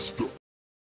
esto.